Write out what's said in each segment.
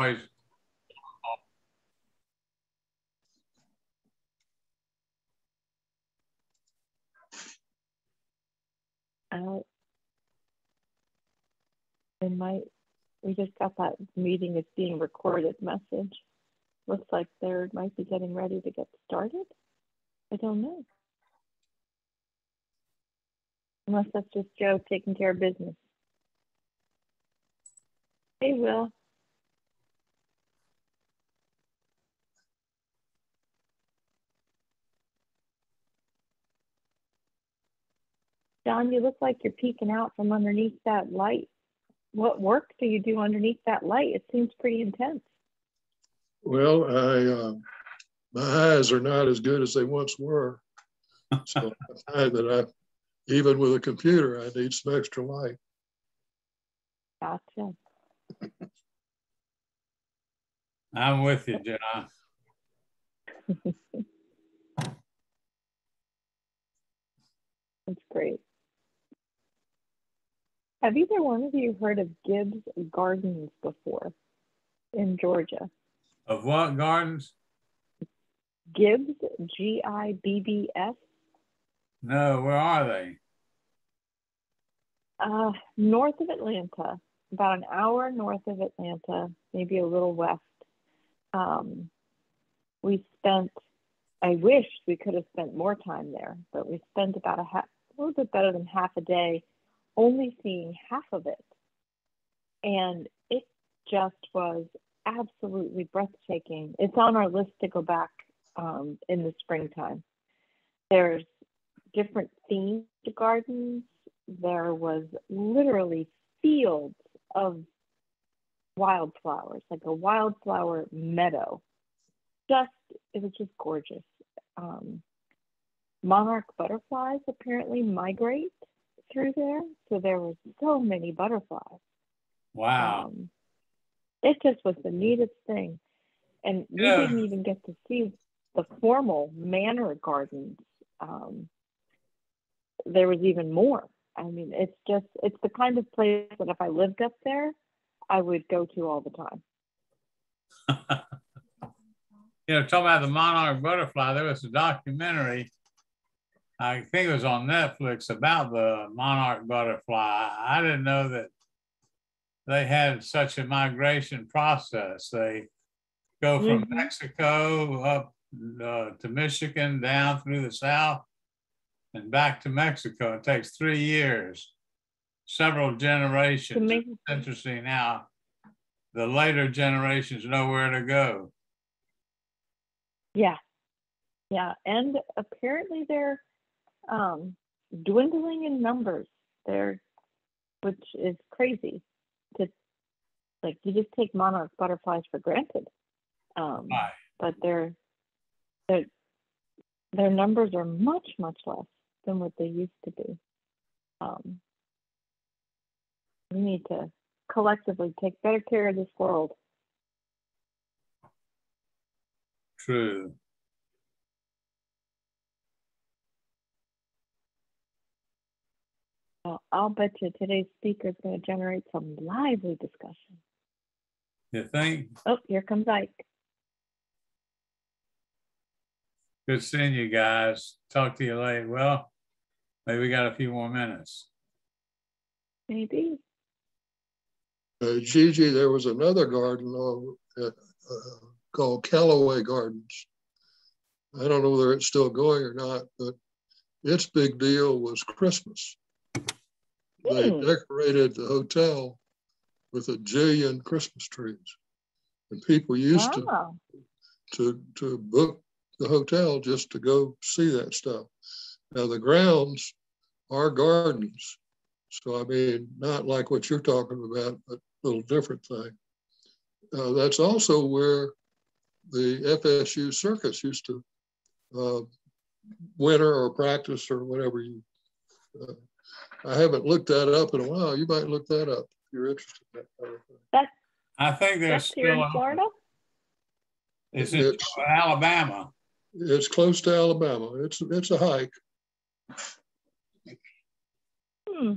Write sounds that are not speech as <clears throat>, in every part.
always Uh, might, we just got that meeting is being recorded message. Looks like they might be getting ready to get started. I don't know. Unless that's just Joe taking care of business. Hey, Will. John, you look like you're peeking out from underneath that light. What work do you do underneath that light? It seems pretty intense. Well, I uh, my eyes are not as good as they once were, so <laughs> I find that I, even with a computer, I need some extra light. Gotcha. I'm with you, John. <laughs> That's great. Have either one of you heard of Gibbs Gardens before in Georgia? Of what gardens? Gibbs, G I B B S. No, where are they? Uh, north of Atlanta, about an hour north of Atlanta, maybe a little west. Um, we spent, I wish we could have spent more time there, but we spent about a, half, a little bit better than half a day only seeing half of it. And it just was absolutely breathtaking. It's on our list to go back um, in the springtime. There's different themed gardens. There was literally fields of wildflowers, like a wildflower meadow. Just, it was just gorgeous. Um, monarch butterflies apparently migrate through there. So there were so many butterflies. Wow. Um, it just was the neatest thing. And we Yeah. didn't even get to see the formal manor gardens. Um, there was even more. I mean, it's just, it's the kind of place that if I lived up there, I would go to all the time. <laughs> You know, talking about the monarch butterfly, there was a documentary, I think it was on Netflix about the monarch butterfly. I didn't know that they had such a migration process. They go from Mhm. Mexico up uh, to Michigan, down through the South, and back to Mexico. It takes three years, several generations. make- It's interesting how the later generations know where to go. Yeah. Yeah. And apparently they're um, dwindling in numbers. They're, which is crazy to, like, you just take monarch butterflies for granted. Um, but their, their, their numbers are much, much less than what they used to be. Um, we need to collectively take better care of this world. True. Well, I'll bet you today's speaker is going to generate some lively discussion. Yeah, think? Oh, here comes Ike. Good seeing you guys. Talk to you later. Well, maybe we got a few more minutes. Maybe. Uh, Gigi, there was another garden on, uh, uh, called Callaway Gardens. I don't know whether it's still going or not, but its big deal was Christmas. They Hmm. decorated the hotel with a jillion Christmas trees. And people used to, to, to book the hotel just to go see that stuff. Now, the grounds are gardens. So, I mean, not like what you're talking about, but a little different thing. Uh, that's also where the FSU circus used to uh, winter or practice or whatever you. Uh, I haven't looked that up in a while. You might look that up if you're interested in that kind of thing. That's I think they're that's here in open. Florida. It's in It's- Alabama. It's close to Alabama. It's it's a hike. Hmm.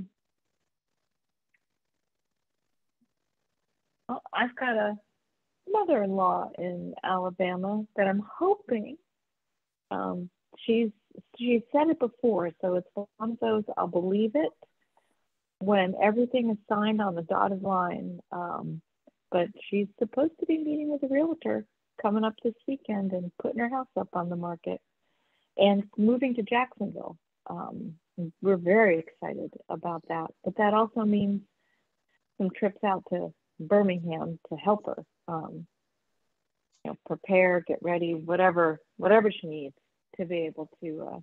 Well, I've got a mother-in-law in Alabama that I'm hoping um, she's she said it before, so it's one of those I'll believe it when everything is signed on the dotted line. Um, but she's supposed to be meeting with a realtor coming up this weekend and putting her house up on the market and moving to Jacksonville. Um, we're very excited about that, but that also means some trips out to Birmingham to help her. Um, you know, prepare, get ready, whatever, whatever she needs to be able to uh,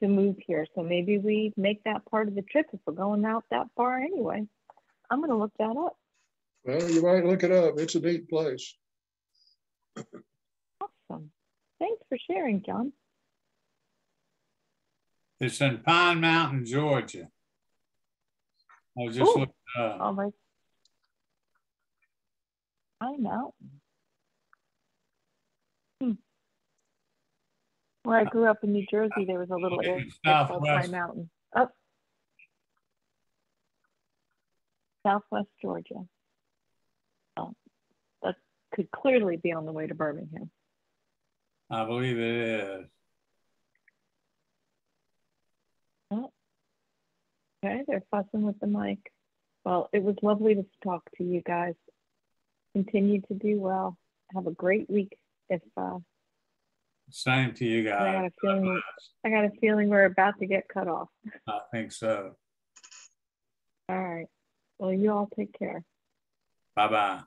to move here. So maybe we make that part of the trip if we're going out that far anyway. I'm going to look that up. Well, you might look it up. It's a neat place. <clears throat> Awesome. Thanks for sharing, John. It's in Pine Mountain, Georgia. I was just Ooh. looking up. All right. Pine Mountain. Hmm. Where I grew up in New Jersey, there was a little area called. Pine Mountain. Up. Southwest Georgia. Oh, that could clearly be on the way to Birmingham. I believe it is. Okay, they're fussing with the mic. Well, it was lovely to talk to you guys. Continue to do well. Have a great week. If uh, Same to you guys. I got a feeling, I got a feeling we're about to get cut off. I think so. All right. Well, you all take care. Bye bye.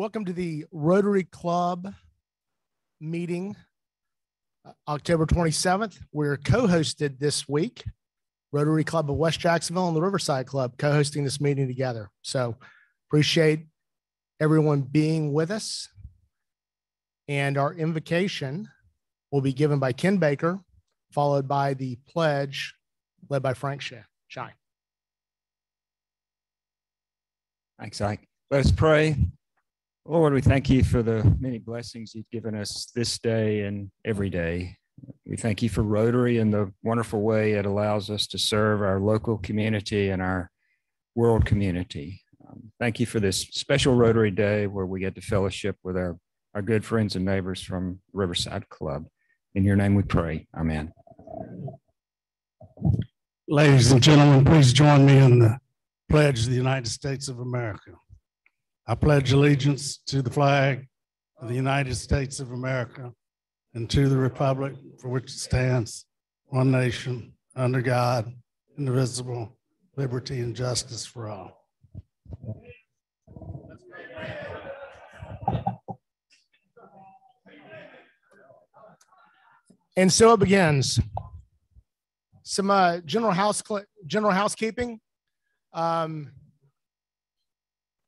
Welcome to the Rotary Club meeting, uh, October 27th. We're co-hosted this week. Rotary Club of West Jacksonville and the Riverside Club co-hosting this meeting together. So appreciate everyone being with us. And our invocation will be given by Ken Baker, followed by the pledge led by Frank Shy. Thanks, Ike. Let us pray. Lord, we thank you for the many blessings you've given us this day and every day. We thank you for Rotary and the wonderful way it allows us to serve our local community and our world community. Um, thank you for this special Rotary Day where we get to fellowship with our, our good friends and neighbors from Riverside Club. In your name we pray. Amen. Ladies and gentlemen, please join me in the pledge of the United States of America. I pledge allegiance to the flag of the United States of America and to the republic for which it stands, one nation, under God, indivisible, liberty and justice for all. And so it begins. Some uh, general house general housekeeping. Um,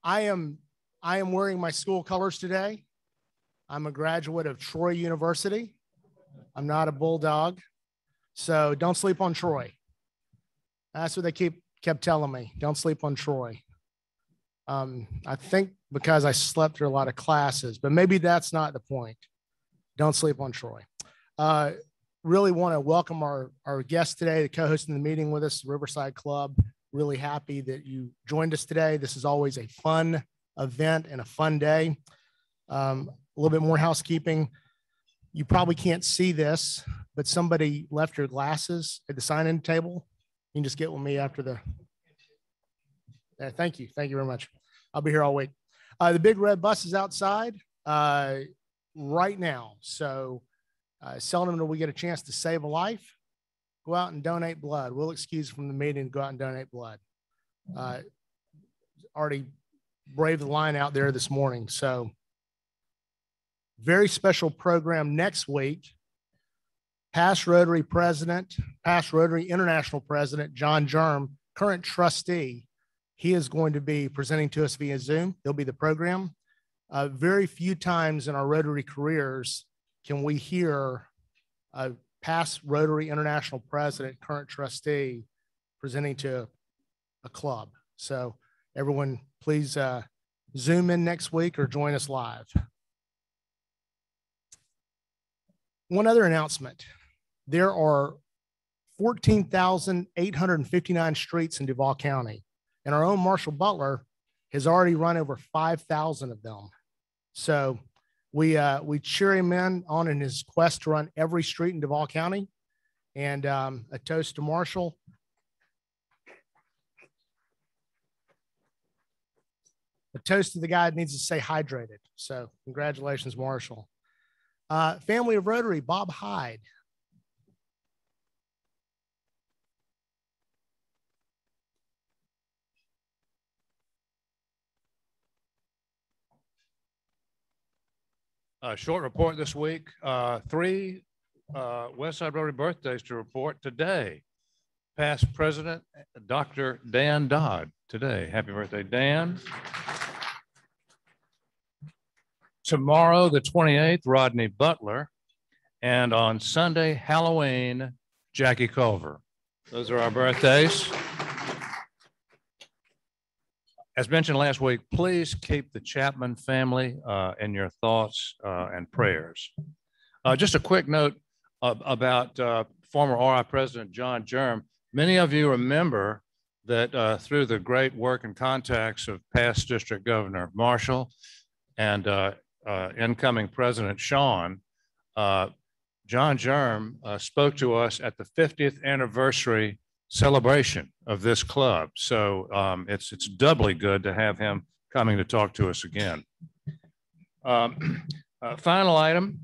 I am I am wearing my school colors today. I'm a graduate of Troy University. I'm not a bulldog. So don't sleep on Troy. That's what they keep kept telling me. Don't sleep on Troy. Um, I think because I slept through a lot of classes, but maybe that's not the point. Don't sleep on Troy. Uh, really want to welcome our, our guest today, the co-hosting the meeting with us, Riverside Club. Really happy that you joined us today. This is always a fun event and a fun day. Um, a little bit more housekeeping. You probably can't see this, but somebody left your glasses at the sign-in table. You can just get with me after the. Yeah, thank you. Thank you very much. I'll be here all week. Uh, the big red bus is outside uh, right now. So uh, seldom do we get a chance to save a life. Go out and donate blood. We'll excuse from the meeting go out and donate blood. Uh, already brave the line out there this morning. So, very special program next week. Past Rotary President, past Rotary International President John Germ, current trustee, he is going to be presenting to us via Zoom. He'll be the program. Uh, very few times in our Rotary careers can we hear a past Rotary International President, current trustee, presenting to a club. So, everyone please uh, Zoom in next week or join us live. One other announcement there are 14,859 streets in Duval County, and our own Marshall Butler has already run over 5,000 of them. So we, uh, we cheer him in on in his quest to run every street in Duval County. And um, a toast to Marshall. A toast to the guy that needs to stay hydrated. So congratulations, Marshall. Uh, family of Rotary, Bob Hyde. A short report this week. Uh, three uh, Westside Rotary birthdays to report today. Past President Dr. Dan Dodd today. Happy birthday, Dan. Tomorrow, the 28th, Rodney Butler. And on Sunday, Halloween, Jackie Culver. Those are our birthdays. As mentioned last week, please keep the Chapman family uh, in your thoughts uh, and prayers. Uh, just a quick note about uh, former RI President John Germ. Many of you remember that uh, through the great work and contacts of past District Governor Marshall and uh, incoming President Sean, uh, John Germ uh, spoke to us at the 50th anniversary celebration of this club. So um, it's, it's doubly good to have him coming to talk to us again. Um, <clears throat> uh, final item,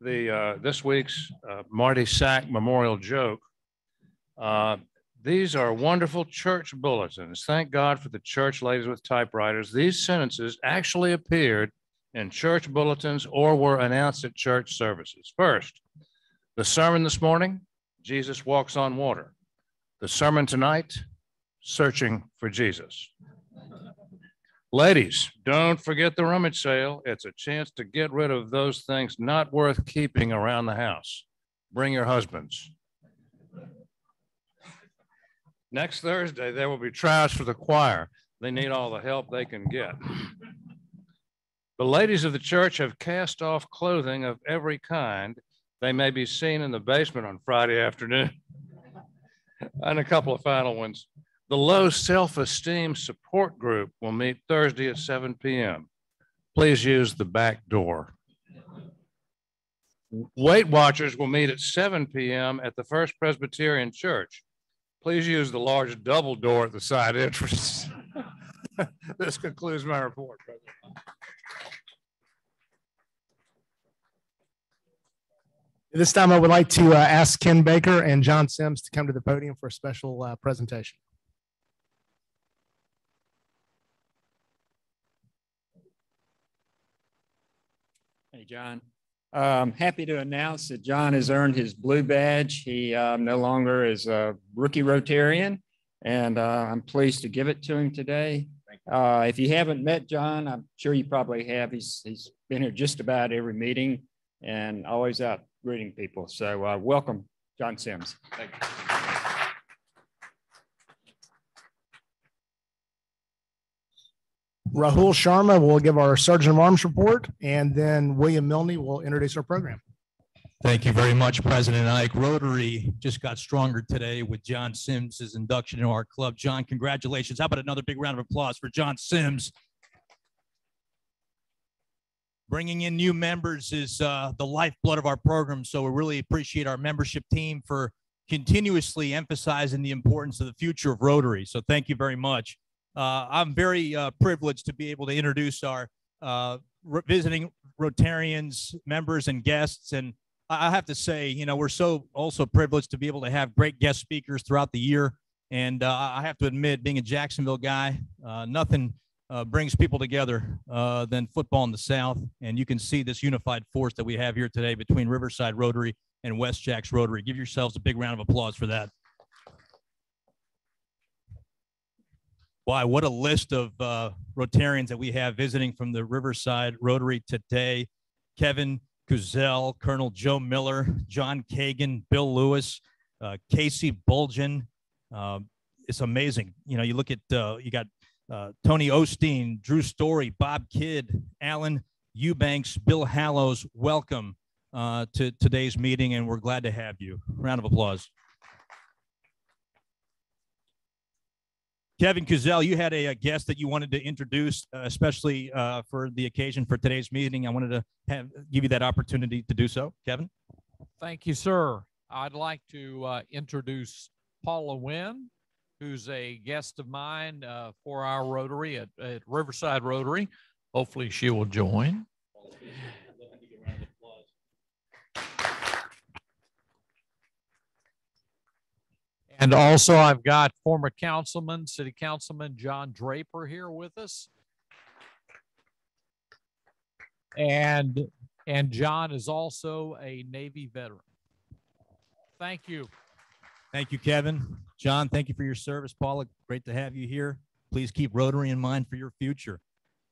the, uh, this week's uh, Marty Sack Memorial Joke. these are wonderful church bulletins. Thank God for the church ladies with typewriters. These sentences actually appeared in church bulletins or were announced at church services. First, the sermon this morning, Jesus walks on water. The sermon tonight, searching for Jesus. Ladies, don't forget the rummage sale. It's a chance to get rid of those things not worth keeping around the house. Bring your husbands. Next Thursday, there will be trials for the choir. They need all the help they can get. The ladies of the church have cast off clothing of every kind. They may be seen in the basement on Friday afternoon. <laughs> and a couple of final ones. The low self-esteem support group will meet Thursday at 7 p.m. Please use the back door. Weight Watchers will meet at 7 p.m. at the First Presbyterian Church. Please use the large double door at the side entrance. <laughs> this concludes my report. President. This time I would like to uh, ask Ken Baker and John Sims to come to the podium for a special uh, presentation. Hey, John. Um, happy to announce that John has earned his blue badge. He um, no longer is a rookie Rotarian, and uh, I'm pleased to give it to him today. Uh, if you haven't met John, I'm sure you probably have. He's he's been here just about every meeting and always out greeting people. So uh, welcome, John Sims. Thank you. Rahul Sharma will give our Sergeant of Arms report, and then William Milne will introduce our program. Thank you very much, President Ike. Rotary just got stronger today with John Sims' induction into our club. John, congratulations. How about another big round of applause for John Sims? Bringing in new members is uh, the lifeblood of our program, so we really appreciate our membership team for continuously emphasizing the importance of the future of Rotary. So thank you very much. Uh, I'm very uh, privileged to be able to introduce our uh, visiting Rotarians, members, and guests. And I have to say, you know, we're so also privileged to be able to have great guest speakers throughout the year. And uh, I have to admit, being a Jacksonville guy, uh, nothing uh, brings people together uh, than football in the South. And you can see this unified force that we have here today between Riverside Rotary and West Jacks Rotary. Give yourselves a big round of applause for that. Why, what a list of uh, Rotarians that we have visiting from the Riverside Rotary today. Kevin Kuzel, Colonel Joe Miller, John Kagan, Bill Lewis, uh, Casey Bulgin. Uh, it's amazing. You know, you look at, uh, you got uh, Tony Osteen, Drew Story, Bob Kidd, Alan Eubanks, Bill Hallows. Welcome uh, to today's meeting, and we're glad to have you. Round of applause. Kevin Kuzel, you had a, a, guest that you wanted to introduce, uh, especially uh, for the occasion for today's meeting. I wanted to have, give you that opportunity to do so. Kevin? Thank you, sir. I'd like to uh, introduce Paula Wynn, who's a guest of mine uh, for our Rotary at, at Riverside Rotary. Hopefully she will join. And also, I've got former councilman, city councilman John Draper here with us. And and John is also a Navy veteran. Thank you. Thank you, Kevin. John, thank you for your service. Paula, great to have you here. Please keep Rotary in mind for your future.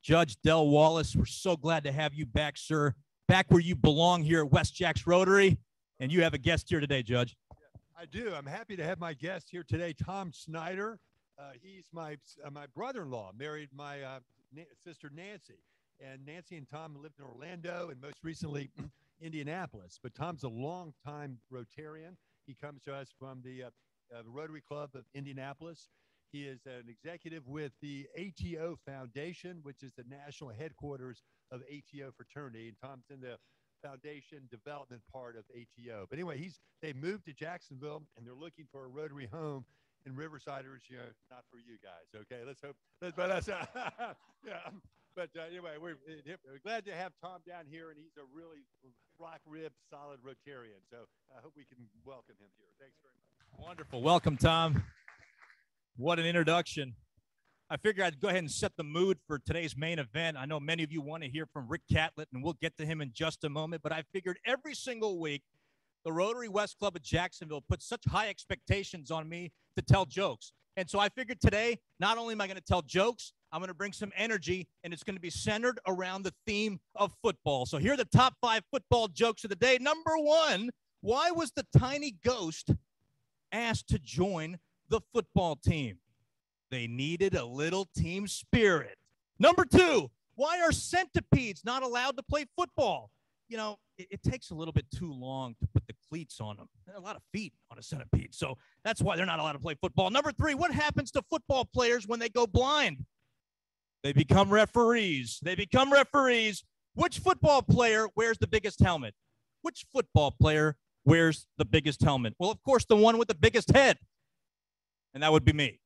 Judge Del Wallace, we're so glad to have you back, sir. Back where you belong here at West Jacks Rotary. And you have a guest here today, Judge. I do. I'm happy to have my guest here today, Tom Snyder. Uh, he's my uh, my brother-in-law, married my uh, na- sister Nancy, and Nancy and Tom lived in Orlando and most recently <clears throat> Indianapolis. But Tom's a long-time Rotarian. He comes to us from the uh, uh, Rotary Club of Indianapolis. He is an executive with the ATO Foundation, which is the national headquarters of ATO fraternity. And Tom's in the foundation development part of ATO. But anyway, he's they moved to Jacksonville and they're looking for a Rotary home. And Riversiders, you know, not for you guys. Okay, let's hope. Let's, but that's uh, <laughs> yeah. But uh, anyway, we're, we're, glad to have Tom down here, and he's a really rock rib, solid Rotarian. So I hope we can welcome him here. Thanks very much. Wonderful. Welcome, Tom. What an introduction. I figured I'd go ahead and set the mood for today's main event. I know many of you want to hear from Rick Catlett, and we'll get to him in just a moment. But I figured every single week, the Rotary West Club of Jacksonville puts such high expectations on me to tell jokes. And so I figured today, not only am I going to tell jokes, I'm going to bring some energy, and it's going to be centered around the theme of football. So here are the top five football jokes of the day. Number one Why was the tiny ghost asked to join the football team? They needed a little team spirit. Number two, why are centipedes not allowed to play football? You know, it, it, takes a little bit too long to put the cleats on them. A lot of feet on a centipede. So that's why they're not allowed to play football. Number three, what happens to football players when they go blind? They become referees. They become referees. Which football player wears the biggest helmet? Which football player wears the biggest helmet? Well, of course, the one with the biggest head. And that would be me.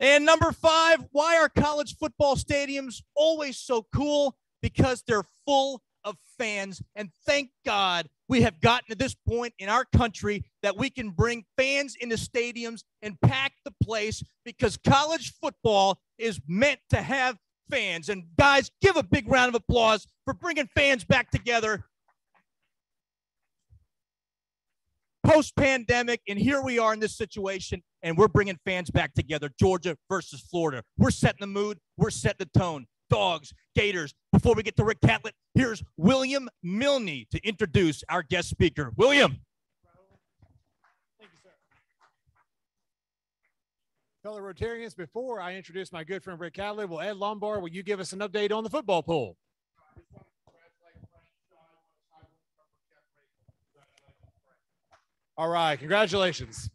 And number five, why are college football stadiums always so cool? Because they're full of fans. And thank God we have gotten to this point in our country that we can bring fans into stadiums and pack the place because college football is meant to have fans. And guys, give a big round of applause for bringing fans back together post pandemic. And here we are in this situation, and we're bringing fans back together. Georgia versus Florida. We're setting the mood, we're setting the tone. Dogs, Gators. Before we get to Rick Catlett, here's William Milne to introduce our guest speaker. William. Thank you, sir. Fellow Rotarians, before I introduce my good friend Rick Catlett, will Ed Lombard, will you give us an update on the football pool? All right, congratulations.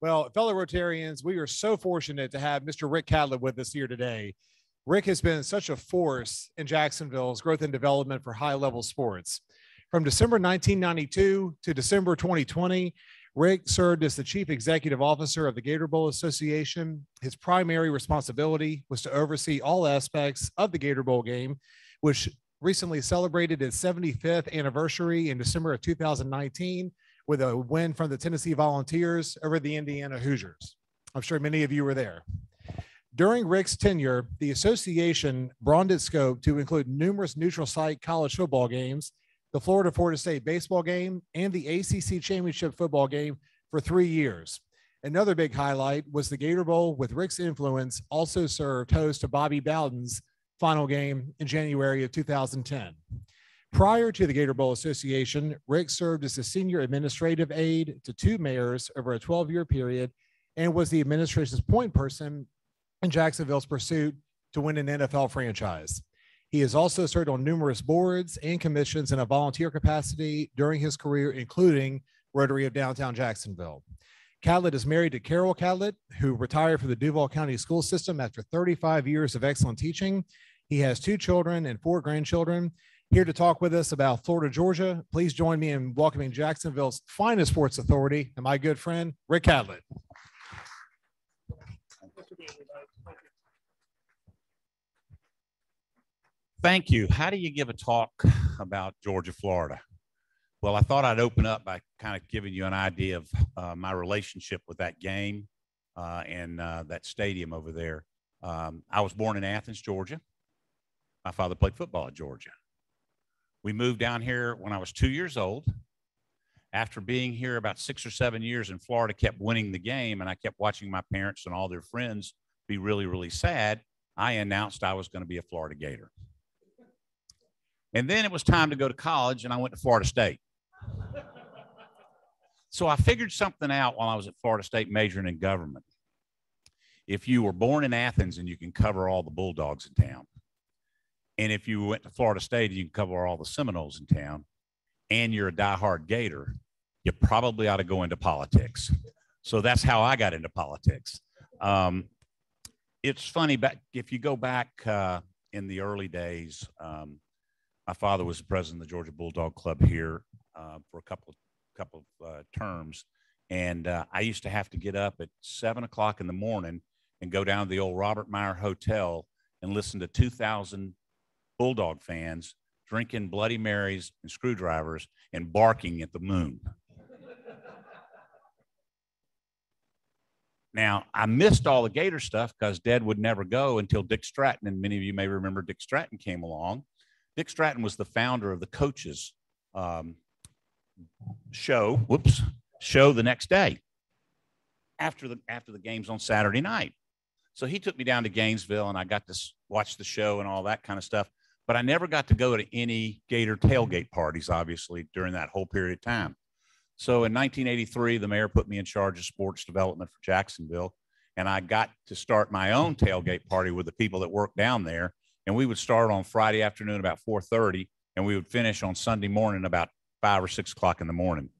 Well, fellow Rotarians, we are so fortunate to have Mr. Rick Catlett with us here today. Rick has been such a force in Jacksonville's growth and development for high level sports. From December 1992 to December 2020, Rick served as the chief executive officer of the Gator Bowl Association. His primary responsibility was to oversee all aspects of the Gator Bowl game, which recently celebrated its 75th anniversary in December of 2019 with a win from the Tennessee Volunteers over the Indiana Hoosiers. I'm sure many of you were there. During Rick's tenure, the association broadened its scope to include numerous neutral site college football games, the Florida Florida State baseball game, and the ACC championship football game for three years. Another big highlight was the Gator Bowl, with Rick's influence also served host to Bobby Bowden's final game in January of 2010. Prior to the Gator Bowl Association, Rick served as a senior administrative aide to two mayors over a 12 year period and was the administration's point person in Jacksonville's pursuit to win an NFL franchise. He has also served on numerous boards and commissions in a volunteer capacity during his career, including Rotary of Downtown Jacksonville. Catlett is married to Carol Catlett, who retired from the Duval County school system after 35 years of excellent teaching. He has two children and four grandchildren, here to talk with us about Florida, Georgia. Please join me in welcoming Jacksonville's finest sports authority and my good friend, Rick Catlett. Thank you. How do you give a talk about Georgia, Florida? Well, I thought I'd open up by kind of giving you an idea of uh, my relationship with that game uh, and uh, that stadium over there. Um, I was born in Athens, Georgia. My father played football at Georgia. We moved down here when I was two years old. After being here about six or seven years in Florida, kept winning the game, and I kept watching my parents and all their friends be really, really sad. I announced I was going to be a Florida Gator. And then it was time to go to college, and I went to Florida State. so I figured something out while I was at Florida State majoring in government. If you were born in Athens and you can cover all the Bulldogs in town, and if you went to Florida State, and you can cover all the Seminoles in town, and you're a diehard Gator, you probably ought to go into politics. So that's how I got into politics. Um, it's funny, but if you go back uh, in the early days, um, my father was the president of the Georgia Bulldog Club here uh, for a couple of couple of uh, terms, and uh, I used to have to get up at seven o'clock in the morning and go down to the old Robert Meyer Hotel and listen to 2,000 Bulldog fans drinking Bloody Marys and screwdrivers and barking at the moon. Now, I missed all the Gator stuff because Dad would never go until Dick Stratton, and many of you may remember Dick Stratton came along. Dick Stratton was the founder of the coaches um, show. Whoops, show the next day after the after the games on Saturday night. So he took me down to Gainesville, and I got to watch the show and all that kind of stuff. But I never got to go to any Gator tailgate parties, obviously, during that whole period of time. So in 1983, the mayor put me in charge of sports development for Jacksonville. And I got to start my own tailgate party with the people that work down there. And we would start on Friday afternoon about 4:30, and we would finish on Sunday morning about five or six o'clock in the morning.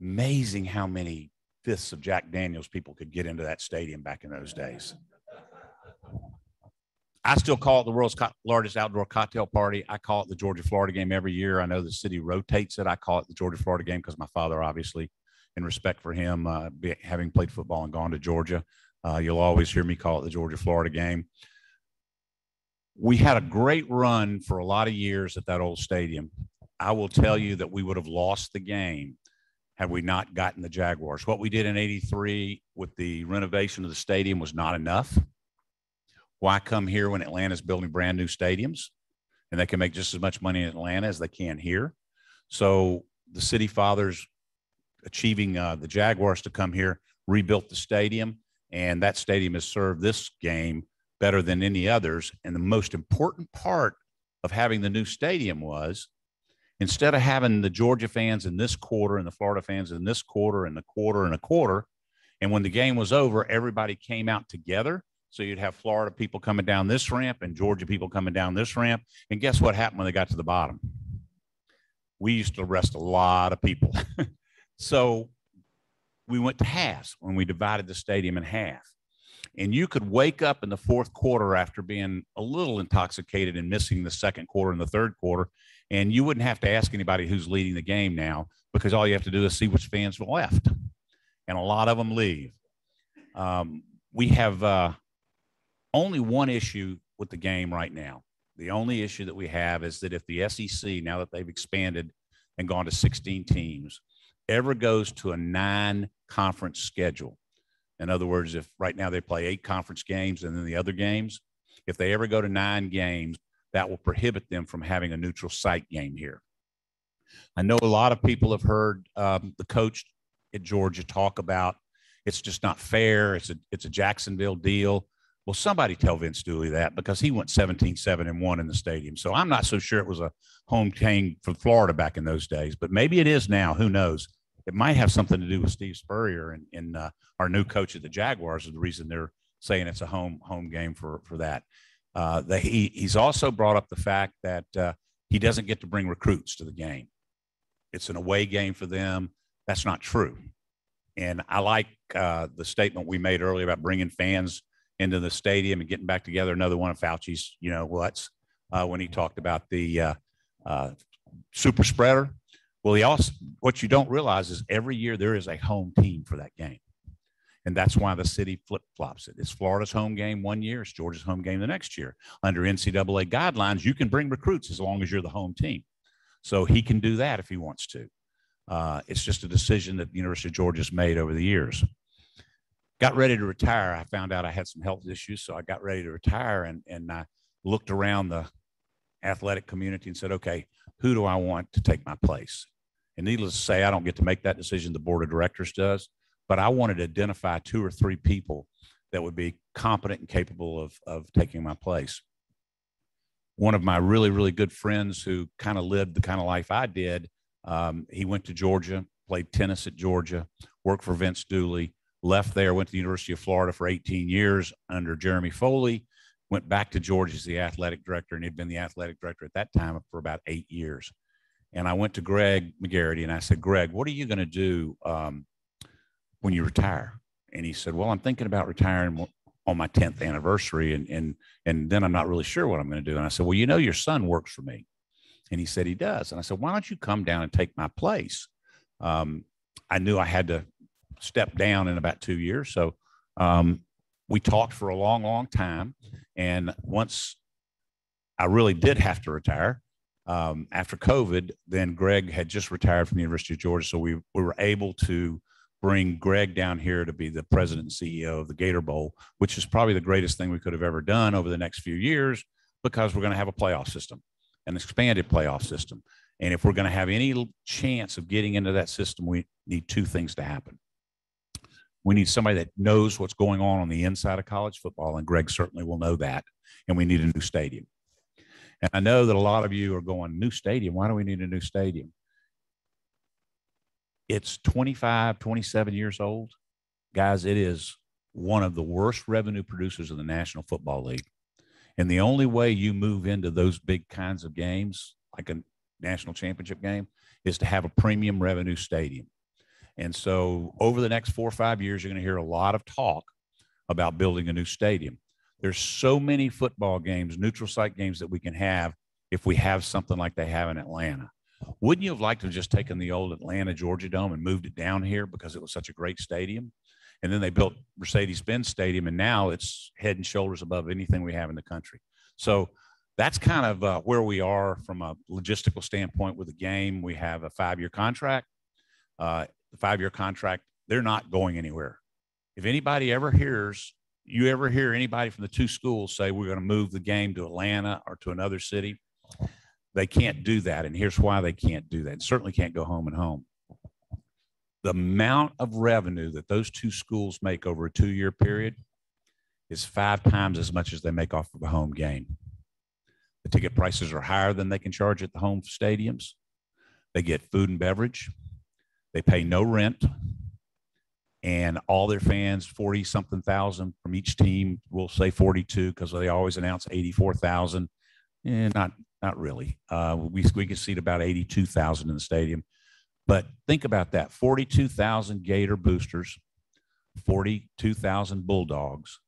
Amazing how many fifths of Jack Daniels people could get into that stadium back in those days. I still call it the world's co- largest outdoor cocktail party. I call it the Georgia Florida game every year. I know the city rotates it. I call it the Georgia Florida game because my father, obviously, in respect for him, uh, be, having played football and gone to Georgia, uh, you'll always hear me call it the Georgia Florida game. We had a great run for a lot of years at that old stadium. I will tell you that we would have lost the game had we not gotten the Jaguars. What we did in 83 with the renovation of the stadium was not enough. Why come here when Atlanta's building brand new stadiums and they can make just as much money in Atlanta as they can here? So the city fathers achieving uh, the Jaguars to come here rebuilt the stadium, and that stadium has served this game better than any others. And the most important part of having the new stadium was instead of having the Georgia fans in this quarter and the Florida fans in this quarter and the quarter and a quarter, and when the game was over, everybody came out together so you'd have Florida people coming down this ramp and Georgia people coming down this ramp. And guess what happened when they got to the bottom? We used to arrest a lot of people. <laughs> so we went to halves when we divided the stadium in half. And you could wake up in the fourth quarter after being a little intoxicated and missing the second quarter and the third quarter. And you wouldn't have to ask anybody who's leading the game now because all you have to do is see which fans left. And a lot of them leave. Um, we have uh, only one issue with the game right now. The only issue that we have is that if the SEC, now that they've expanded and gone to 16 teams, ever goes to a nine conference schedule, in other words, if right now they play eight conference games and then the other games, if they ever go to nine games, that will prohibit them from having a neutral site game here. I know a lot of people have heard um, the coach at Georgia talk about it's just not fair. It's a it's a Jacksonville deal. Well, somebody tell Vince Dooley that because he went 17 7 and 1 in the stadium. So I'm not so sure it was a home game for Florida back in those days, but maybe it is now. Who knows? It might have something to do with Steve Spurrier and, and uh, our new coach at the Jaguars is the reason they're saying it's a home home game for for that. Uh, the, he he's also brought up the fact that uh, he doesn't get to bring recruits to the game. It's an away game for them. That's not true. And I like uh, the statement we made earlier about bringing fans into the stadium and getting back together. Another one of Fauci's, you know, what's uh, when he talked about the uh, uh, super spreader. Well, he also, what you don't realize is every year there is a home team for that game. And that's why the city flip flops it. It's Florida's home game one year, it's Georgia's home game the next year. Under NCAA guidelines, you can bring recruits as long as you're the home team. So he can do that if he wants to. Uh, it's just a decision that the University of Georgia's made over the years got ready to retire. I found out I had some health issues, so I got ready to retire and, and I looked around the athletic community and said, okay, who do I want to take my place? And needless to say, I don't get to make that decision. The board of directors does, but I wanted to identify two or three people that would be competent and capable of, of taking my place. One of my really, really good friends who kind of lived the kind of life I did, um, he went to Georgia, played tennis at Georgia, worked for Vince Dooley, left there, went to the University of Florida for 18 years under Jeremy Foley, went back to Georgia as the athletic director, and he'd been the athletic director at that time for about eight years. And I went to Greg McGarity and I said, Greg, what are you going to do um, when you retire? And he said, Well, I'm thinking about retiring on my 10th anniversary, and and and then I'm not really sure what I'm going to do. And I said, Well, you know, your son works for me, and he said he does. And I said, Why don't you come down and take my place? Um, I knew I had to step down in about two years. So um, we talked for a long, long time. And once I really did have to retire um, after COVID, then Greg had just retired from the University of Georgia. So we, we were able to bring Greg down here to be the president and CEO of the Gator Bowl, which is probably the greatest thing we could have ever done over the next few years because we're going to have a playoff system, an expanded playoff system. And if we're going to have any chance of getting into that system, we need two things to happen. We need somebody that knows what's going on on the inside of college football, and Greg certainly will know that. And we need a new stadium. And I know that a lot of you are going, new stadium? Why do we need a new stadium? It's 25, 27 years old. Guys, it is one of the worst revenue producers of the National Football League. And the only way you move into those big kinds of games, like a national championship game, is to have a premium revenue stadium. And so over the next four or five years, you're going to hear a lot of talk about building a new stadium. There's so many football games, neutral site games that we can have if we have something like they have in Atlanta. Wouldn't you have liked to have just taken the old Atlanta Georgia Dome and moved it down here because it was such a great stadium? And then they built Mercedes-Benz Stadium, and now it's head and shoulders above anything we have in the country. So that's kind of uh, where we are from a logistical standpoint with the game. We have a five-year contract. Uh, the five-year contract, they're not going anywhere. If anybody ever hears, you ever hear anybody from the two schools say we're going to move the game to Atlanta or to another city, they can't do that. And here's why they can't do that. certainly can't go home and home. The amount of revenue that those two schools make over a two year period is five times as much as they make off of a home game. The ticket prices are higher than they can charge at the home stadiums. They get food and beverage. They pay no rent. And all their fans, 40 something thousand from each team, We'll say 42 because they always announce 84,000. And not not really. Uh, we, we could seat about 82,000 in the stadium. But think about that 42,000 Gator boosters, 42,000 Bulldogs.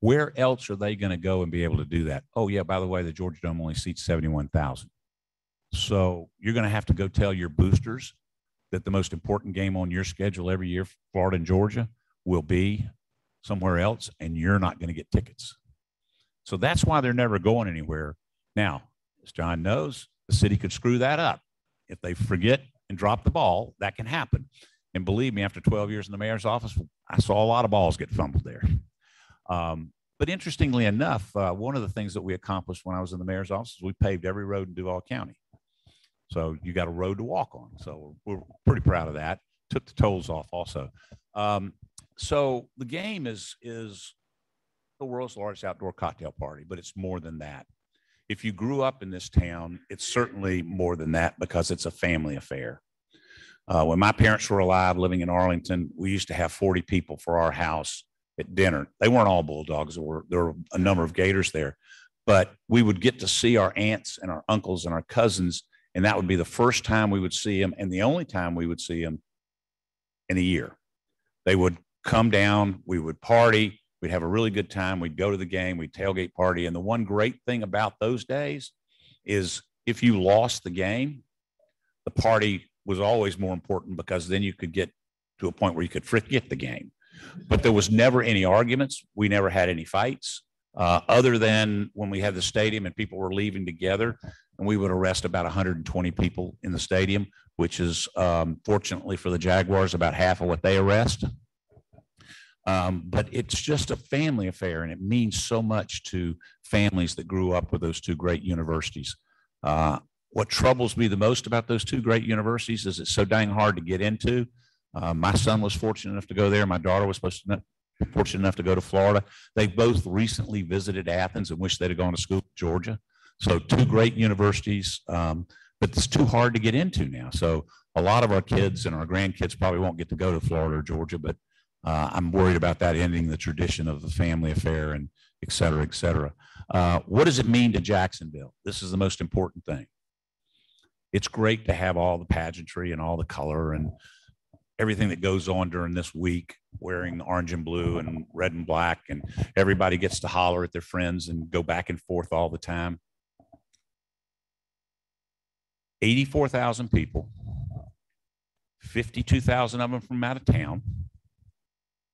Where else are they going to go and be able to do that? Oh, yeah, by the way, the Georgia Dome only seats 71,000. So you're going to have to go tell your boosters that the most important game on your schedule every year, Florida and Georgia, will be somewhere else, and you're not going to get tickets. So that's why they're never going anywhere. Now, as John knows, the city could screw that up. If they forget and drop the ball, that can happen. And believe me, after 12 years in the mayor's office, I saw a lot of balls get fumbled there. Um, but interestingly enough, uh, one of the things that we accomplished when I was in the mayor's office is we paved every road in Duval County. So you got a road to walk on. So we're pretty proud of that. Took the tolls off also. Um, so the game is is the world's largest outdoor cocktail party, but it's more than that if you grew up in this town, it's certainly more than that because it's a family affair. Uh, when my parents were alive living in Arlington, we used to have 40 people for our house at dinner. They weren't all bulldogs, there were, there were a number of gators there, but we would get to see our aunts and our uncles and our cousins. And that would be the first time we would see them and the only time we would see them in a year. They would come down, we would party, We'd have a really good time. We'd go to the game, we'd tailgate party. And the one great thing about those days is if you lost the game, the party was always more important because then you could get to a point where you could forget the game. But there was never any arguments. We never had any fights, uh, other than when we had the stadium and people were leaving together, and we would arrest about 120 people in the stadium, which is um, fortunately for the Jaguars about half of what they arrest. Um, but it's just a family affair, and it means so much to families that grew up with those two great universities. Uh, what troubles me the most about those two great universities is it's so dang hard to get into. Uh, my son was fortunate enough to go there. My daughter was supposed to fortunate enough to go to Florida. They both recently visited Athens and wish they'd have gone to school Georgia. So two great universities, um, but it's too hard to get into now. So a lot of our kids and our grandkids probably won't get to go to Florida or Georgia, but uh, I'm worried about that ending the tradition of the family affair and et cetera, et cetera. Uh, what does it mean to Jacksonville? This is the most important thing. It's great to have all the pageantry and all the color and everything that goes on during this week, wearing orange and blue and red and black, and everybody gets to holler at their friends and go back and forth all the time. 84,000 people, 52,000 of them from out of town.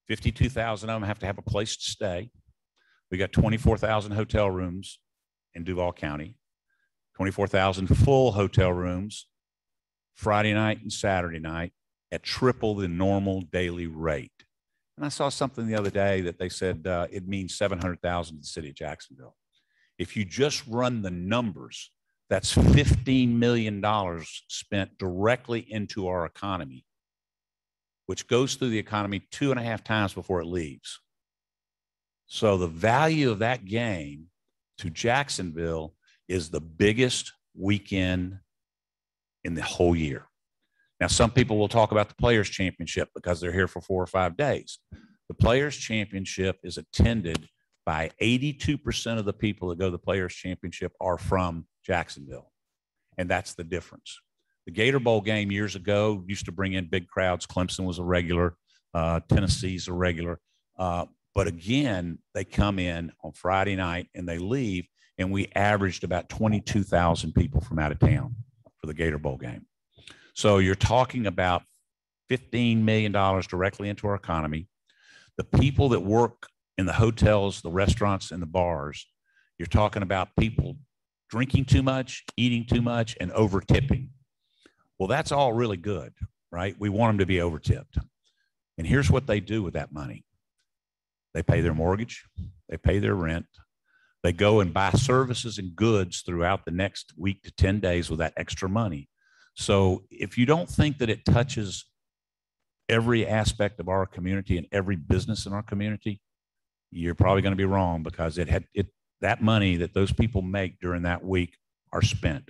52,000 of them have to have a place to stay. We got 24,000 hotel rooms in Duval County, 24,000 full hotel rooms Friday night and Saturday night, at triple the normal daily rate. And I saw something the other day that they said uh, it means 700,000 to the city of Jacksonville. If you just run the numbers, that's $15 million spent directly into our economy, which goes through the economy two and a half times before it leaves. So the value of that game to Jacksonville is the biggest weekend in the whole year. Now, some people will talk about the Players' Championship because they're here for four or five days. The Players' Championship is attended by 82% of the people that go to the Players' Championship are from Jacksonville. And that's the difference. The Gator Bowl game years ago used to bring in big crowds. Clemson was a regular, uh, Tennessee's a regular. Uh, but again, they come in on Friday night and they leave, and we averaged about 22,000 people from out of town for the Gator Bowl game. So you're talking about $15 million directly into our economy. The people that work in the hotels, the restaurants, and the bars, you're talking about people drinking too much, eating too much, and over tipping. Well, that's all really good, right? We want them to be over tipped. And here's what they do with that money they pay their mortgage, they pay their rent, they go and buy services and goods throughout the next week to 10 days with that extra money. So if you don't think that it touches every aspect of our community and every business in our community, you're probably going to be wrong because it had it that money that those people make during that week are spent.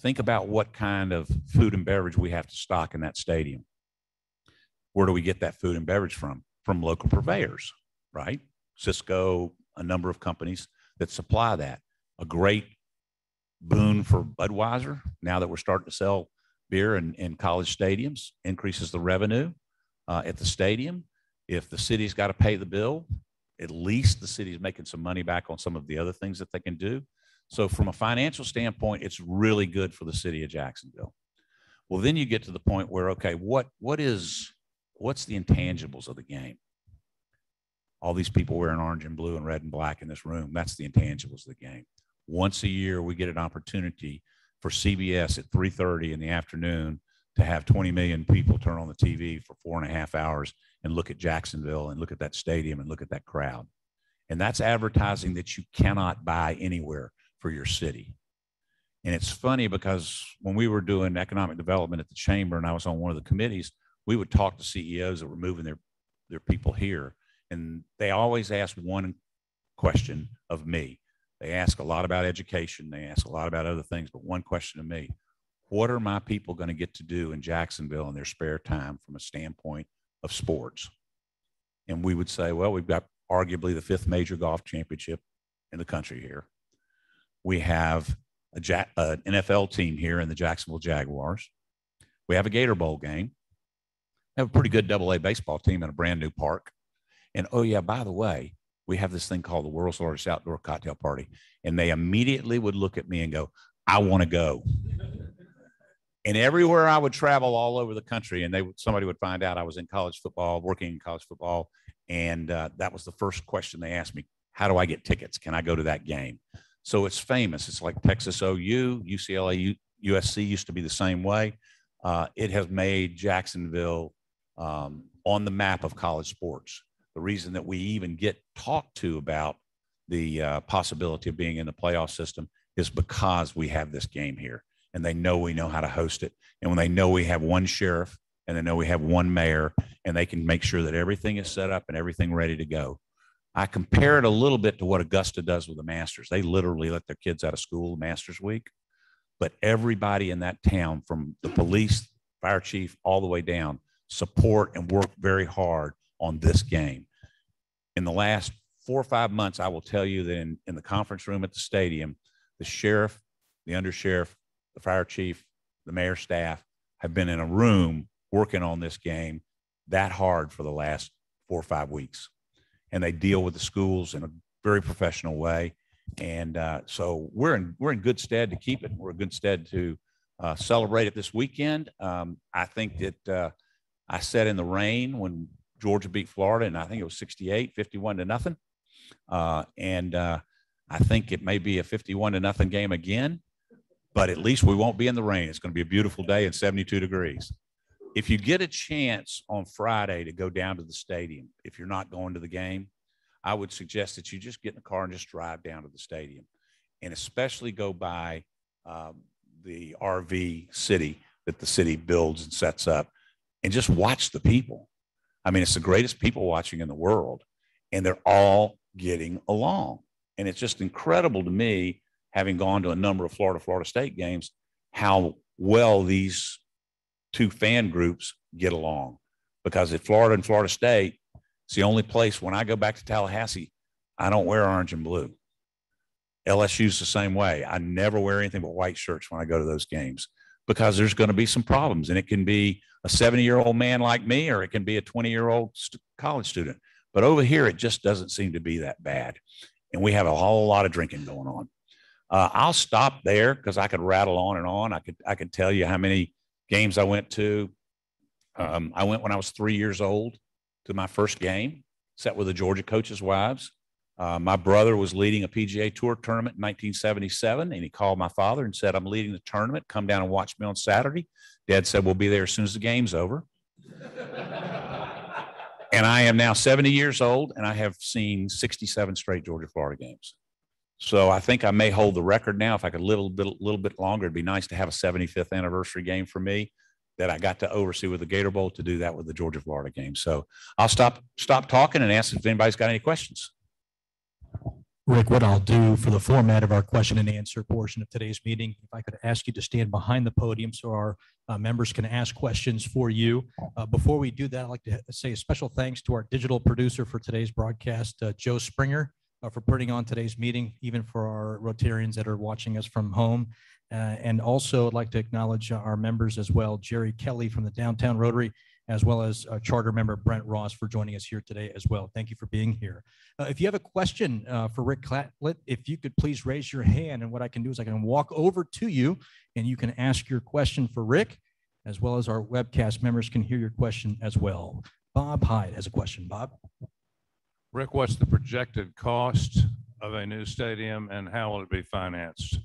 Think about what kind of food and beverage we have to stock in that stadium. Where do we get that food and beverage from? From local purveyors, right? Sysco, a number of companies that supply that. A great boon for Budweiser now that we're starting to sell beer in, in college stadiums, increases the revenue uh, at the stadium. If the city's got to pay the bill, at least the city's making some money back on some of the other things that they can do. So from a financial standpoint, it's really good for the city of Jacksonville. Well, then you get to the point where, okay, what what is what's the intangibles of the game? All these people wearing orange and blue and red and black in this room, that's the intangibles of the game. Once a year, we get an opportunity for CBS at 3:30 in the afternoon to have 20 million people turn on the TV for four and a half hours and look at Jacksonville and look at that stadium and look at that crowd. And that's advertising that you cannot buy anywhere for your city. And it's funny because when we were doing economic development at the chamber and I was on one of the committees, we would talk to CEOs that were moving their, their people here. And they always asked one question of me. They ask a lot about education. They ask a lot about other things, but one question to me, what are my people going to get to do in Jacksonville in their spare time from a standpoint of sports? And we would say, well, we've got arguably the fifth major golf championship in the country here. We have a ja- an NFL team here in the Jacksonville Jaguars. We have a Gator Bowl game. We have a pretty good double A baseball team in a brand new park. And oh, yeah, by the way, we have this thing called the world's largest outdoor cocktail party. And they immediately would look at me and go, I want to go. and everywhere I would travel all over the country, and they somebody would find out I was in college football, working in college football. And uh, that was the first question they asked me How do I get tickets? Can I go to that game? So it's famous. It's like Texas OU, UCLA, USC used to be the same way. Uh, it has made Jacksonville um, on the map of college sports the reason that we even get talked to about the uh, possibility of being in the playoff system is because we have this game here and they know we know how to host it. And when they know we have one sheriff and they know we have one mayor and they can make sure that everything is set up and everything ready to go. I compare it a little bit to what Augusta does with the Masters. They literally let their kids out of school Masters week, but everybody in that town, from the police, fire chief, all the way down, support and work very hard on this game. In the last four or five months, I will tell you that in, in the conference room at the stadium, the sheriff, the undersheriff, the fire chief, the mayor staff have been in a room working on this game that hard for the last four or five weeks. And they deal with the schools in a very professional way. And uh, so we're in, we're in good stead to keep it. We're in good stead to uh, celebrate it this weekend. Um, I think that uh, I said in the rain when Georgia beat Florida, and I think it was 68, 51 to nothing. Uh, and uh, I think it may be a 51 to nothing game again, but at least we won't be in the rain. It's going to be a beautiful day and 72 degrees. if you get a chance on Friday to go down to the stadium, if you're not going to the game, I would suggest that you just get in the car and just drive down to the stadium, and especially go by um, the RV city that the city builds and sets up, and just watch the people. I mean, it's the greatest people watching in the world, and they're all getting along. And it's just incredible to me, having gone to a number of Florida Florida State games, how well these two fan groups get along. Because at Florida and Florida State, it's the only place when I go back to Tallahassee, I don't wear orange and blue. LSU's the same way. I never wear anything but white shirts when I go to those games because there's going to be some problems. And it can be a 70 year old man like me, or it can be a 20 year old st- college student. But over here, it just doesn't seem to be that bad. And we have a whole lot of drinking going on. Uh, I'll stop there because I could rattle on and on. I could I could tell you how many games I went to. Um, I went when I was three years old to my first game. Sat with the Georgia coaches' wives. Uh, my brother was leading a PGA Tour tournament in 1977, and he called my father and said, "I'm leading the tournament. Come down and watch me on Saturday." Dad said, "We'll be there as soon as the game's over." <laughs> and I am now 70 years old, and I have seen 67 straight Georgia Florida games. So I think I may hold the record now. If I could live a little bit, little bit longer, it'd be nice to have a 75th anniversary game for me that I got to oversee with the Gator Bowl to do that with the Georgia Florida game. So I'll stop stop talking and ask if anybody's got any questions. Rick, what I'll do for the format of our question and answer portion of today's meeting, if I could ask you to stand behind the podium so our uh, members can ask questions for you. Uh, before we do that, I'd like to say a special thanks to our digital producer for today's broadcast, uh, Joe Springer, uh, for putting on today's meeting, even for our Rotarians that are watching us from home. Uh, and also, I'd like to acknowledge our members as well, Jerry Kelly from the Downtown Rotary, as well as uh, charter member Brent Ross for joining us here today as well. Thank you for being here. Uh, if you have a question uh, for Rick Catlett, if you could please raise your hand and what I can do is I can walk over to you and you can ask your question for Rick, as well as our webcast members can hear your question as well. Bob Hyde has a question. Bob? Rick, what's the projected cost of a new stadium and how will it be financed?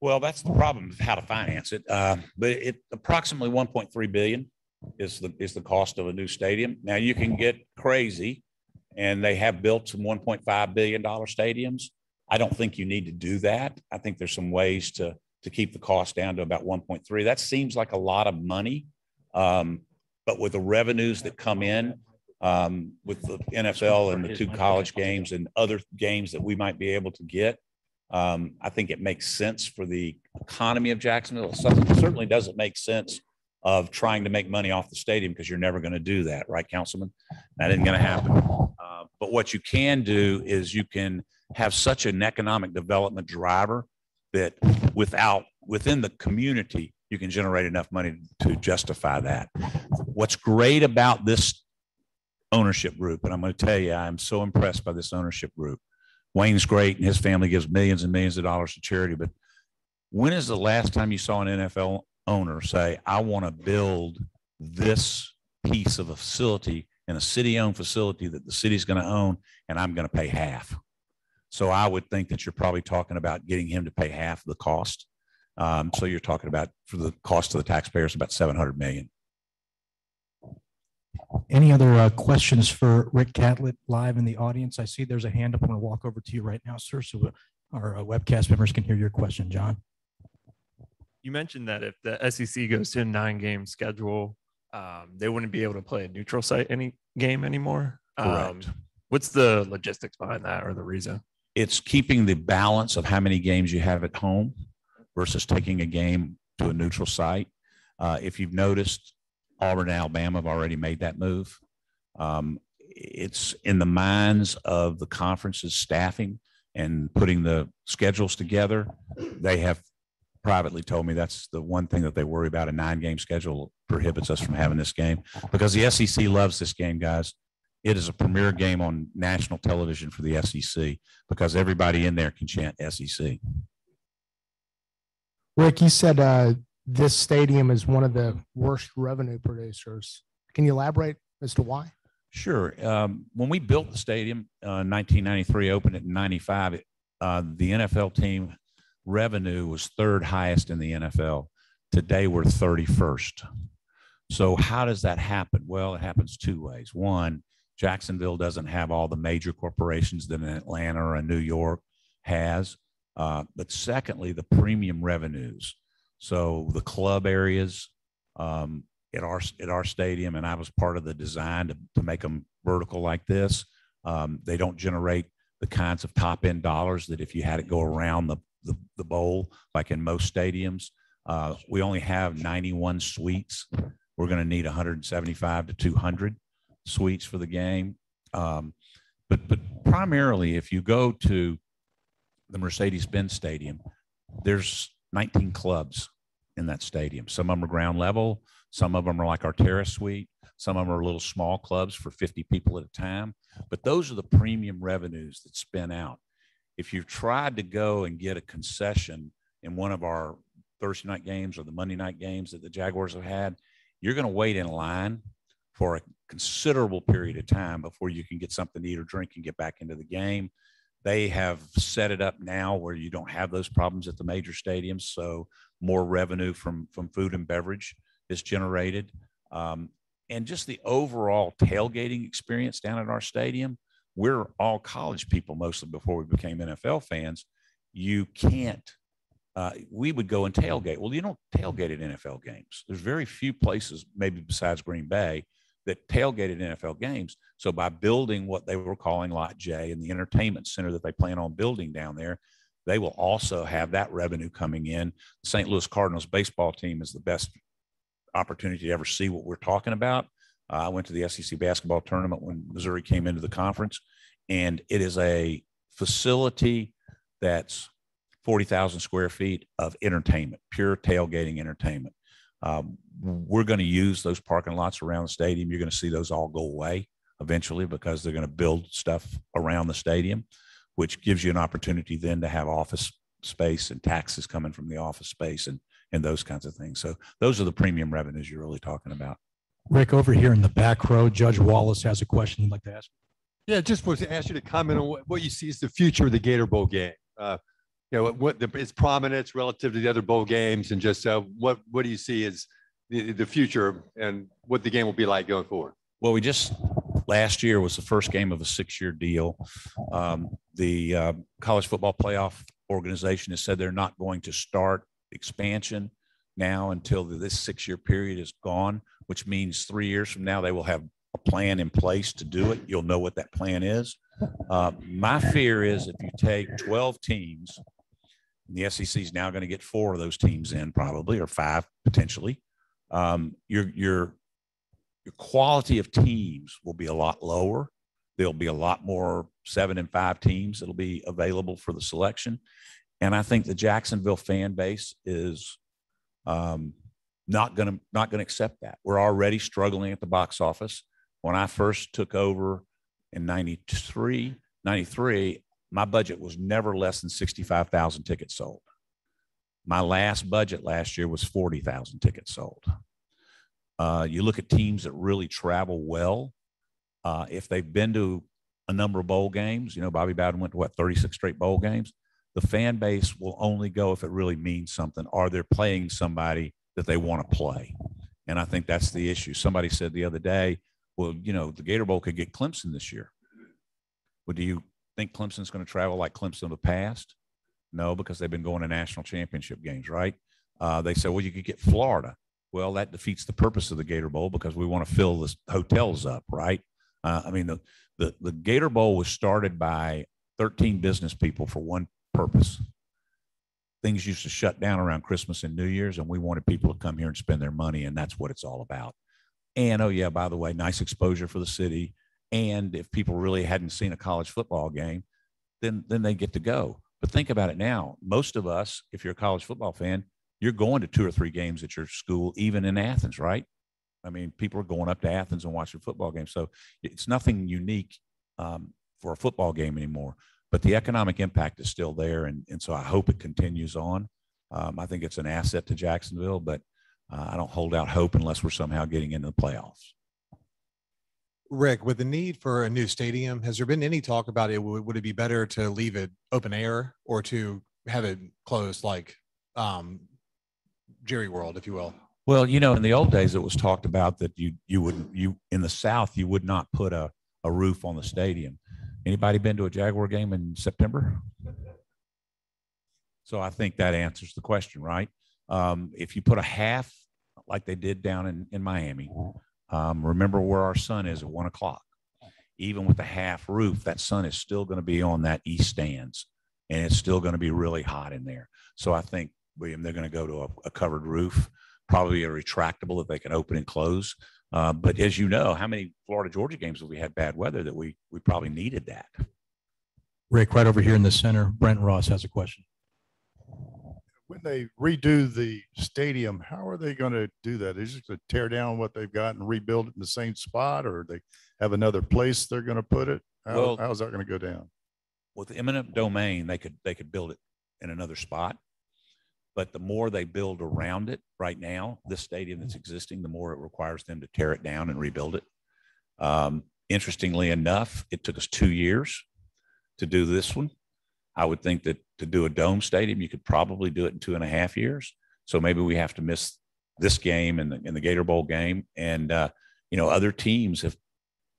Well, that's the problem of how to finance it. Uh, but it approximately 1.3 billion is the is the cost of a new stadium. Now you can get crazy, and they have built some 1.5 billion dollar stadiums. I don't think you need to do that. I think there's some ways to to keep the cost down to about 1.3. That seems like a lot of money, um, but with the revenues that come in um, with the NFL and the two college games and other games that we might be able to get, um, I think it makes sense for the economy of Jacksonville. It certainly doesn't make sense of trying to make money off the stadium because you're never going to do that, right, Councilman? That isn't going to happen. Uh, but what you can do is you can have such an economic development driver that without within the community you can generate enough money to justify that. What's great about this ownership group, and I'm going to tell you, I'm so impressed by this ownership group. Wayne's great, and his family gives millions and millions of dollars to charity. But when is the last time you saw an NFL owner say, I want to build this piece of a facility in a city owned facility that the city's going to own and I'm going to pay half. So I would think that you're probably talking about getting him to pay half the cost. Um, so you're talking about for the cost to the taxpayers about 700 million. Any other uh, questions for Rick Catlett live in the audience? I see there's a hand up. I'm going to walk over to you right now, sir, so our uh, webcast members can hear your question, John you mentioned that if the SEC goes to a nine game schedule, um, they wouldn't be able to play a neutral site any game anymore. Correct. Um, what's the logistics behind that or the reason? It's keeping the balance of how many games you have at home versus taking a game to a neutral site. Uh, if you've noticed, Auburn and Alabama have already made that move. Um, it's in the minds of the conference's staffing and putting the schedules together. They have privately told me that's the one thing that they worry about. A nine game schedule prohibits us from having this game because the SEC loves this game, guys. It is a premier game on national television for the SEC because everybody in there can chant SEC. Rick, you said uh, this stadium is one of the worst revenue producers. Can you elaborate as to why? Sure. Um, when we built the stadium, uh, 1993, opened it in 95, uh, the NFL team revenue was third highest in the NFL. Today we're 31st. So how does that happen? Well, it happens two ways. One, Jacksonville doesn't have all the major corporations that an Atlanta or New York has. Uh, but secondly, the premium revenues. So the club areas um, at our at our stadium, and I was part of the design to, to make them vertical like this. Um, they don't generate the kinds of top end dollars that if you had it go around the the, bowl like in most stadiums. Uh, we only have 91 suites. We're going to need 175 to 200 suites for the game. Um, but but primarily, if you go to the Mercedes-Benz Stadium, there's 19 clubs in that stadium. Some of them are ground level. Some of them are like our terrace suite. Some of them are little small clubs for 50 people at a time. But those are the premium revenues that spin out. If you've tried to go and get a concession in one of our Thursday night games or the Monday night games that the Jaguars have had, you're going to wait in line for a considerable period of time before you can get something to eat or drink and get back into the game. They have set it up now where you don't have those problems at the major stadiums. So more revenue from, from food and beverage is generated. Um, and just the overall tailgating experience down at our stadium, we're all college people mostly before we became NFL fans. You can't, uh, we would go and tailgate. Well, you don't tailgate at NFL games. There's very few places, maybe besides Green Bay, that tailgated NFL games. So by building what they were calling Lot J and the entertainment center that they plan on building down there, they will also have that revenue coming in. The St. Louis Cardinals baseball team is the best opportunity to ever see what we're talking about. Uh, I went to the SEC basketball tournament when Missouri came into the conference, and it is a facility that's 40,000 square feet of entertainment, pure tailgating entertainment. Um, we're going to use those parking lots around the stadium. You're going to see those all go away eventually because they're going to build stuff around the stadium, which gives you an opportunity then to have office space and taxes coming from the office space and and those kinds of things. So those are the premium revenues you're really talking about. Rick, over here in the back row, Judge Wallace has a question he'd like to ask. Yeah, just was to ask you to comment on what, what you see as the future of the Gator Bowl game. Uh, you know, what the, its prominence relative to the other bowl games, and just uh, what what do you see as the, the future and what the game will be like going forward? Well, we just last year was the first game of a six-year deal. Um, the uh, college football playoff organization has said they're not going to start expansion now until this six-year period is gone, which means three years from now they will have a plan in place to do it. You'll know what that plan is. Uh, my fear is if you take 12 teams, the SEC is now going to get four of those teams in, probably, or five potentially. Um, your your your quality of teams will be a lot lower. There'll be a lot more seven and five teams that'll be available for the selection. And I think the Jacksonville fan base is um, not going to not going to accept that. We're already struggling at the box office. When I first took over in 93, 93, my budget was never less than 65,000 tickets sold. My last budget last year was 40,000 tickets sold. Uh, you look at teams that really travel well. Uh, if they've been to a number of bowl games, you know, Bobby Bowden went to what, 36 straight bowl games the fan base will only go if it really means something or they're playing somebody that they want to play. And I think that's the issue. Somebody said the other day, well, you know, the Gator Bowl could get Clemson this year. Well, do you think Clemson's going to travel like Clemson of the past? No, because they've been going to national championship games, right? Uh, they said, well, you could get Florida. Well, that defeats the purpose of the Gator Bowl because we want to fill the hotels up, right? Uh, I mean, the, the, the Gator Bowl was started by 13 business people for one purpose. Things used to shut down around Christmas and New Year's, and we wanted people to come here and spend their money, and that's what it's all about. And oh, yeah, by the way, nice exposure for the city. And if people really hadn't seen a college football game, then, then they get to go. But think about it now. Most of us, if you're a college football fan, you're going to two or three games at your school, even in Athens, right? I mean, people are going up to Athens and watching football games. So it's nothing unique um, for a football game anymore but the economic impact is still there. And, and so I hope it continues on. Um, I think it's an asset to Jacksonville, but uh, I don't hold out hope unless we're somehow getting into the playoffs. Rick, with the need for a new stadium, has there been any talk about it? Would, would it be better to leave it open air or to have it closed like um, Jerry World, if you will? Well, you know, in the old days, it was talked about that you, you would, you, in the South, you would not put a, a roof on the stadium. Anybody been to a Jaguar game in September? So I think that answers the question, right? Um, if you put a half, like they did down in, in Miami, um, remember where our sun is at one o'clock. Even with the half roof, that sun is still going to be on that east stands and it's still going to be really hot in there. So I think, William, they're going to go to a, a covered roof, probably a retractable that they can open and close. Uh, but as you know, how many Florida Georgia games have we had bad weather that we we probably needed that? Rick, right over here in the center, Brent Ross has a question. When they redo the stadium, how are they going to do that? Is just going to tear down what they've got and rebuild it in the same spot, or they have another place they're going to put it? How, Well- how's that going to go down? with eminent domain, they could, they could build it in another spot. But the more they build around it right now, this stadium that's existing, the more it requires them to tear it down and rebuild it. Um, interestingly enough, it took us two years to do this one. I would think that to do a dome stadium, you could probably do it in two and a half years. So maybe we have to miss this game and the, and the Gator Bowl game. And, uh, you know, other teams have,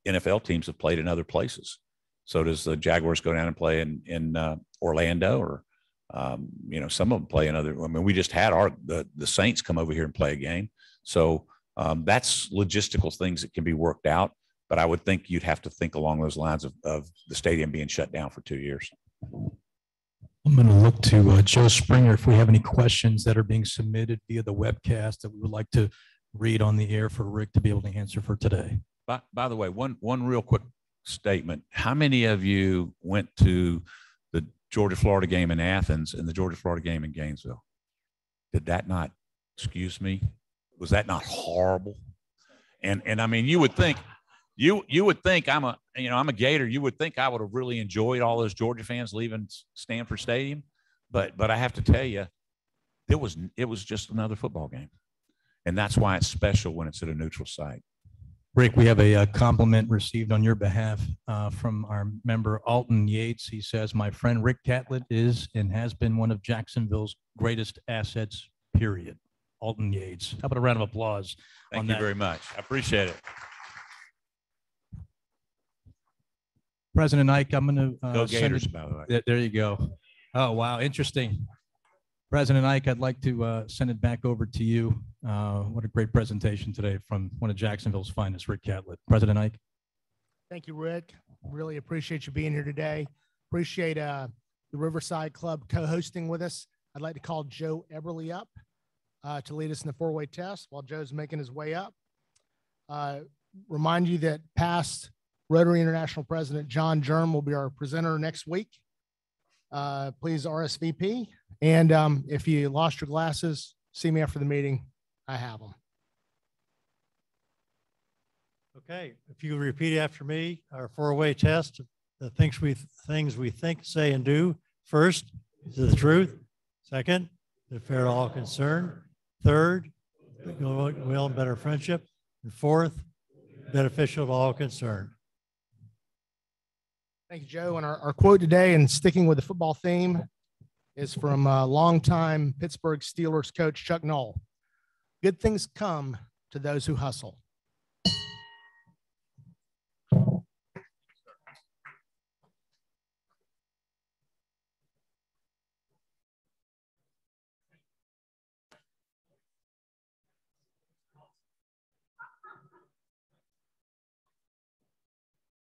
NFL teams have played in other places. So does the Jaguars go down and play in in uh, Orlando or um, you know some of them play another. I mean, we just had our the the Saints come over here and play a game. So um, that's logistical things that can be worked out. But I would think you'd have to think along those lines of, of the stadium being shut down for two years. I'm going to look to uh, Joe Springer if we have any questions that are being submitted via the webcast that we would like to read on the air for Rick to be able to answer for today. By, by the way, one one real quick statement. How many of you went to the Georgia Florida game in Athens and the Georgia Florida game in Gainesville? Did that not, excuse me, was that not horrible? And and I mean, you would think you you would think I'm a you know I'm a Gator. You would think I would have really enjoyed all those Georgia fans leaving Sanford Stadium, but but I have to tell you, it was it was just another football game, and that's why it's special when it's at a neutral site. Rick, we have a uh, compliment received on your behalf uh, from our member Alton Yates. He says, "My friend Rick Catlett is and has been one of Jacksonville's greatest assets." Period. Alton Yates. How about a round of applause? Thank you that? very much. I appreciate it. President Ike, I'm going to uh, Go Gators, by the way. There- There you go. Oh, wow, interesting. President Ike, I'd like to uh, send it back over to you. Uh, What a great presentation today from one of Jacksonville's finest, Rick Catlett. President Ike. Thank you, Rick. Really appreciate you being here today. Appreciate uh, the Riverside Club co-hosting with us. I'd like to call Joe Eberly up uh, to lead us in the four-way test while Joe's making his way up. Uh, remind you that past Rotary International President John Germ will be our presenter next week. Uh, please RSVP. And um, if you lost your glasses, see me after the meeting. I have them. Okay, if you repeat after me, our four-way test, the things we, things we think, say, and do. First, is the truth? Second, is it fair to all concerned? Third, will and better friendship. And fourth, beneficial to all concerned. Thank you, Joe. And our, our quote today, and sticking with the football theme, is from uh, longtime Pittsburgh Steelers coach Chuck Noll. Good things come to those who hustle.